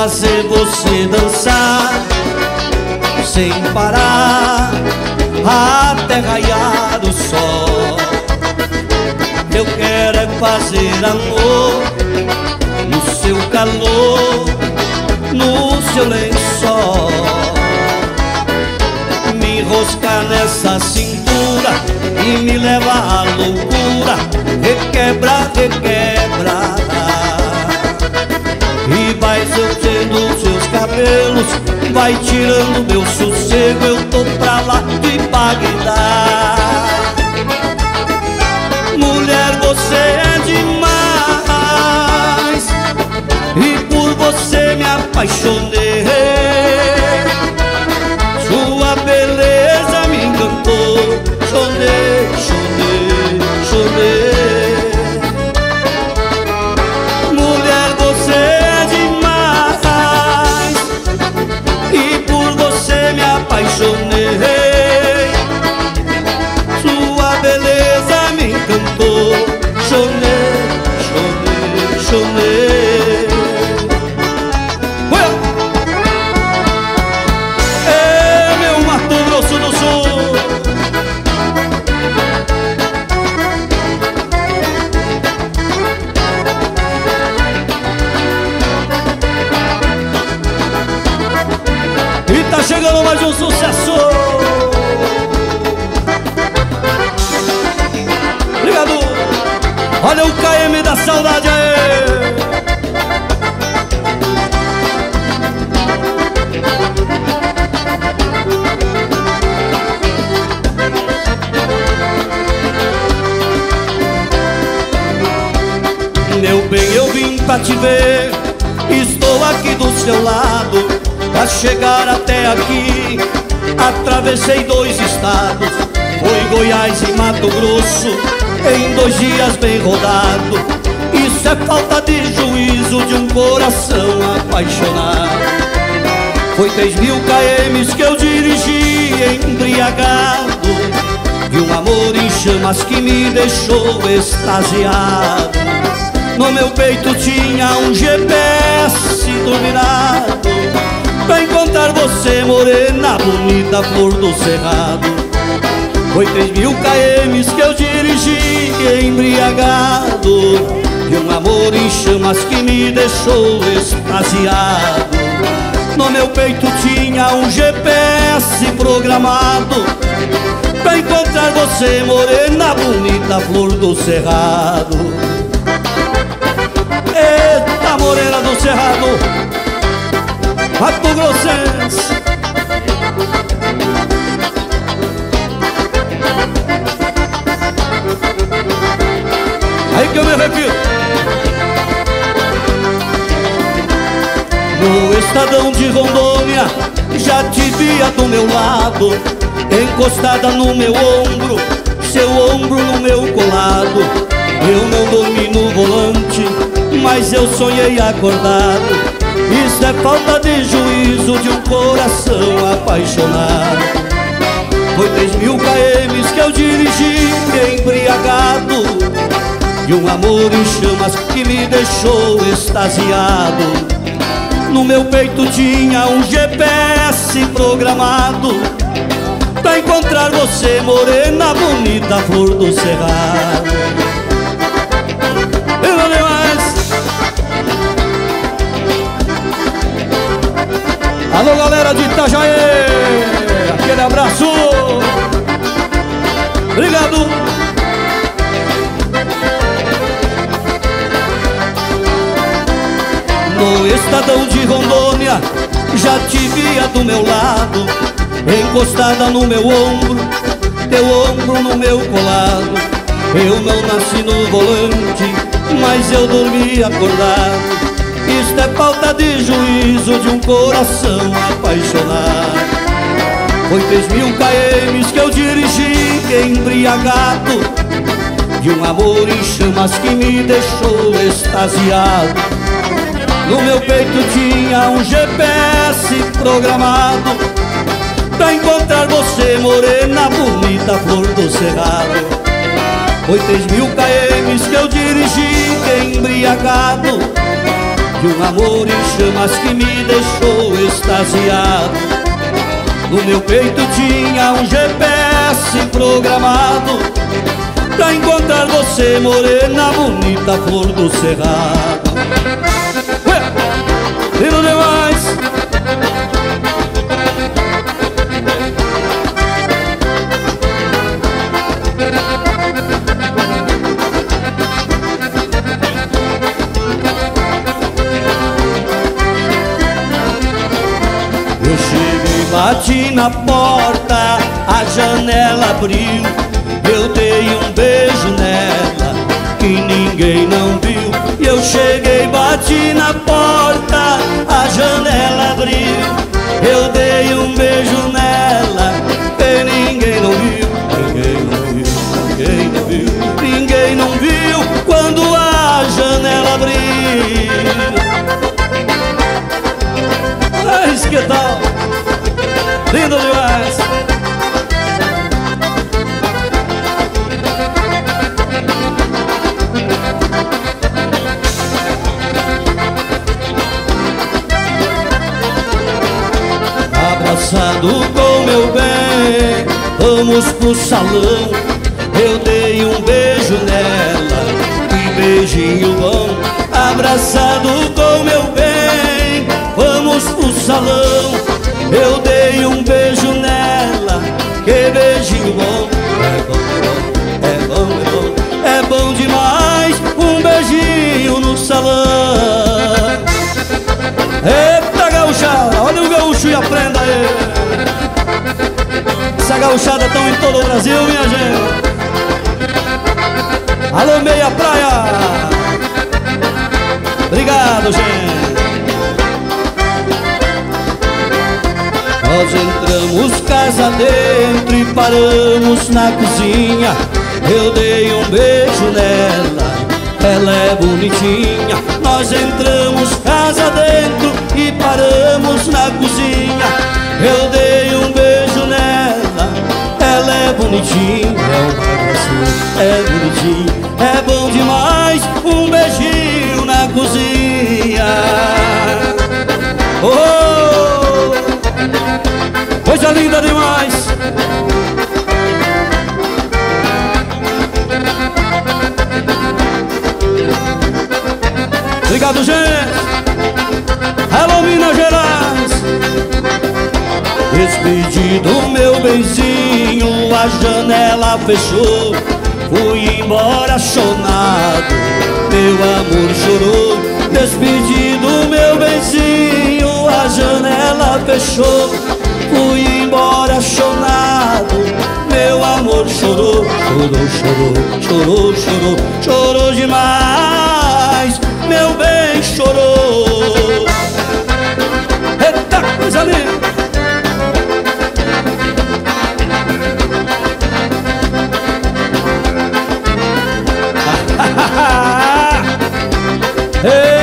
fazer você dançar sem parar até raiar o sol. Eu quero é fazer amor no seu calor, no seu lençol. Me enroscar nessa cintura e me levar à loucura, requebra, requebra. Vai soltando seus cabelos Vai tirando meu sossego. Eu tô pra lá de Bagdá. Mulher, você é demais. E por você me apaixonei Olha o KM da saudade aí Meu bem, eu vim pra te ver. Estou aqui do seu lado Pra chegar até aqui. Atravessei dois estados Foi Goiás e Mato Grosso Em dois dias bem rodado. Isso é falta de juízo De um coração apaixonado. Foi três mil kms que eu dirigi Embriagado De um amor em chamas que me deixou extasiado. No meu peito tinha um GPS dominado Pra encontrar você, morena, bonita, flor do cerrado Foi três mil kms que eu dirigi embriagado De um amor em chamas que me deixou extasiado. No meu peito tinha um GPS programado Pra encontrar você, morena, bonita, flor do cerrado. Eita morena do Cerrado Mato Grossense Estadão de Rondônia Já te via do meu lado Encostada no meu ombro Seu ombro no meu colado. Eu não dormi no volante Mas eu sonhei acordado. Isso é falta de juízo De um coração apaixonado. Foi três mil kms que eu dirigi embriagado E um amor em chamas que me deixou extasiado no meu peito tinha um GPS programado Pra encontrar você, morena bonita, flor do cerrado. E não demais Alô galera de Itajaí Aquele abraço. Obrigado. No estadão de Já te via do meu lado Encostada no meu ombro Teu ombro no meu colado. Eu não nasci no volante Mas eu dormi acordado. Isto é falta de juízo De um coração apaixonado. Foi três mil kms que eu dirigi Embriagado De um amor em chamas que me deixou extasiado no meu peito tinha um GPS programado Pra encontrar você, morena, bonita, flor do cerrado. Foi três mil kms que eu dirigi embriagado De um amor em chamas que me deixou extasiado. No meu peito tinha um GPS programado Pra encontrar você, morena, bonita, flor do cerrado lindo demais. Eu cheguei, bati na porta, a janela abriu Eu dei um beijo nela, Eu cheguei, bati na porta, a janela abriu Eu dei um beijo nela, que ninguém não viu Ninguém não viu, ninguém não viu Ninguém não viu quando a janela abriu Mas que tal? Lindo demais! Abraçado com meu bem, vamos pro salão Eu dei um beijo nela, que beijinho bom Abraçado com meu bem, vamos pro salão gauchada estão em todo o Brasil, minha gente. Alô, meia praia. Obrigado, gente. Nós entramos casa dentro e paramos na cozinha. Eu dei um beijo nela, ela é bonitinha. Nós entramos casa dentro e paramos na cozinha ela é um bagaço, é bonitinho, é bom demais. Um beijinho na cozinha. Oh, coisa linda demais. Obrigado, gente Despedido, meu benzinho A janela fechou. Fui embora chonado Meu amor chorou. Despedido, meu benzinho A janela fechou. Fui embora chonado Meu amor chorou. Chorou, chorou, chorou, chorou Chorou demais Meu bem chorou. Eita, coisa linda Hey.